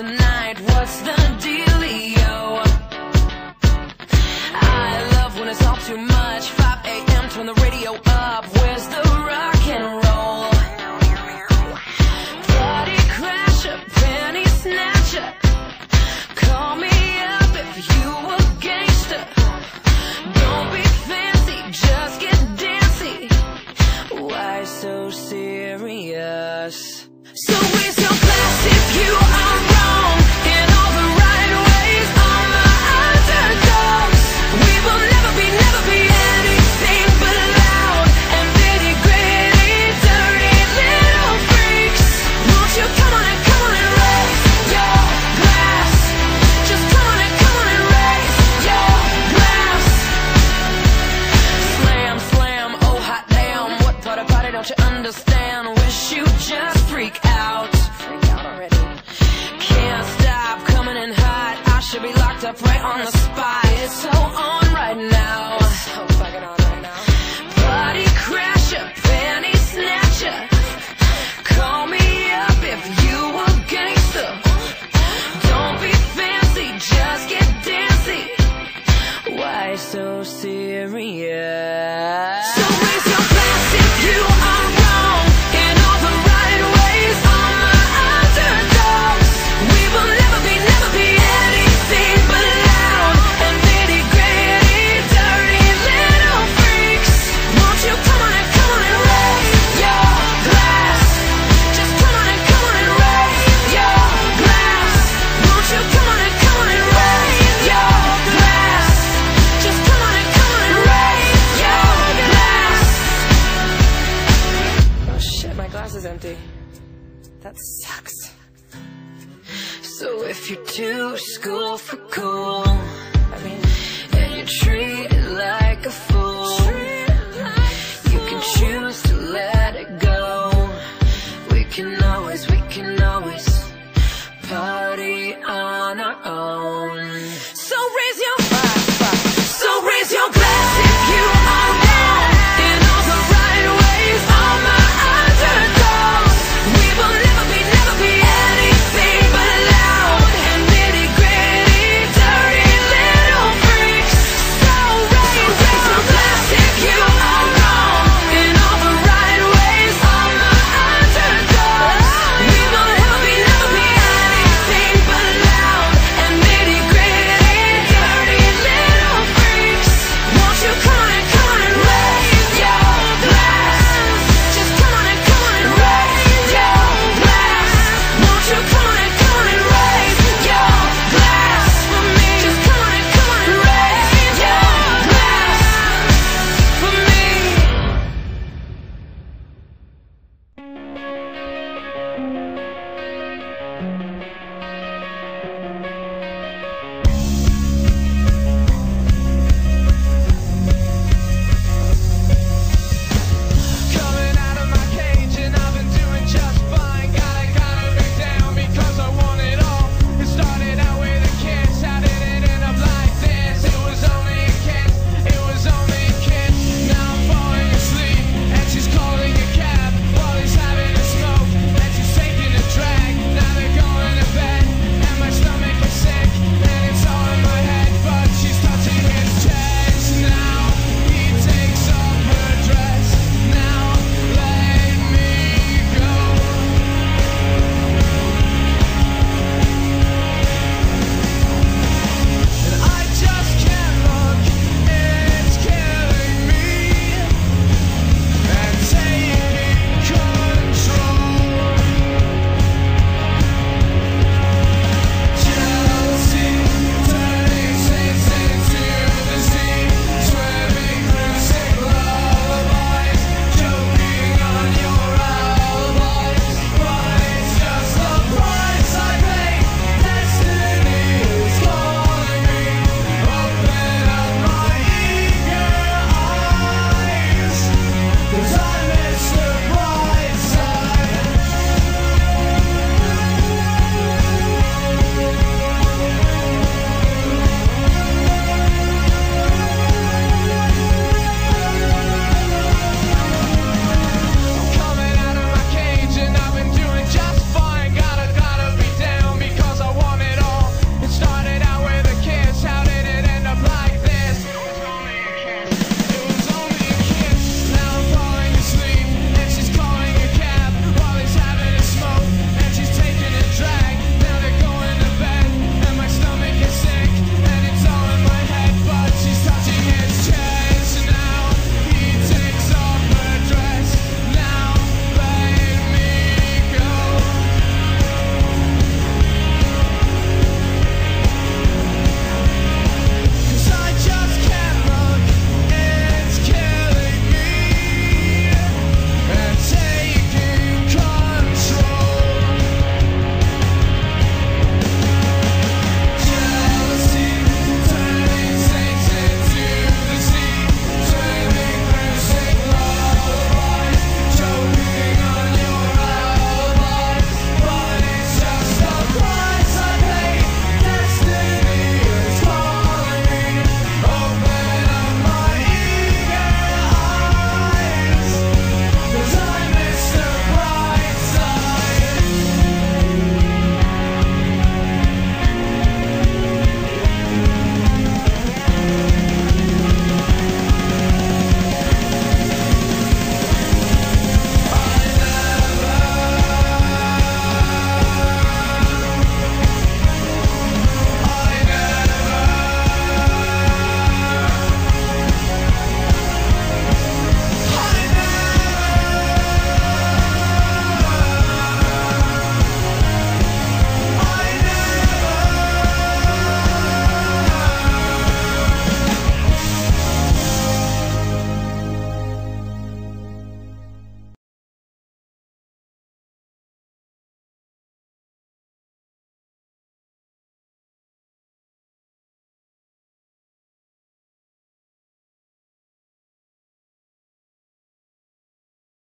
tonight. What's the Don't you understand? Wish you just freak out. Freak out already. Can't stop coming in hot. I should be locked up right on the spot. It's so on right now. It's so fucking on right now. Party crasher, panty snatcher. Call me. That sucks. So if you're too school for cool, I mean, and you treat